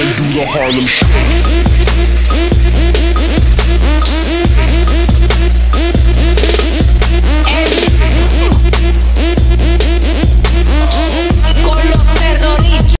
and do the Harlem Shake.